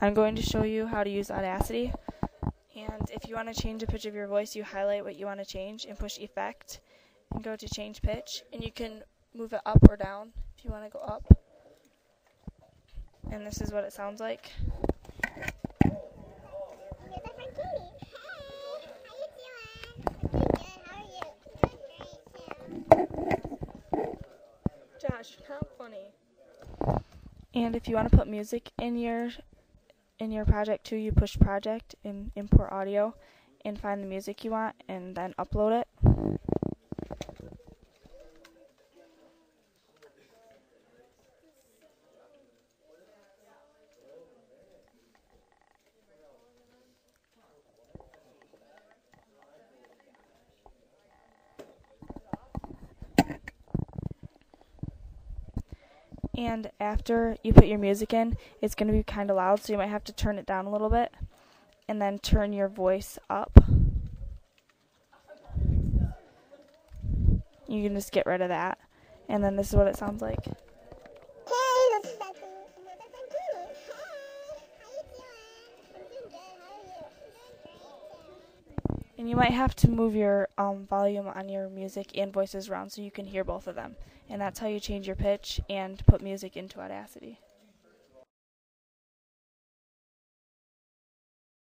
I'm going to show you how to use Audacity. And if you want to change the pitch of your voice, you highlight what you want to change and push effect and go to change pitch. And you can move it up or down if you want to go up. And this is what it sounds like. Josh, how funny. And if you want to put music in your in your project too, you push project and import audio and find the music you want and then upload it. And after you put your music in, it's going to be kind of loud, so you might have to turn it down a little bit and then turn your voice up. You can just get rid of that, and then this is what it sounds like. And you might have to move your um, volume on your music and voices around so you can hear both of them. And that's how you change your pitch and put music into Audacity.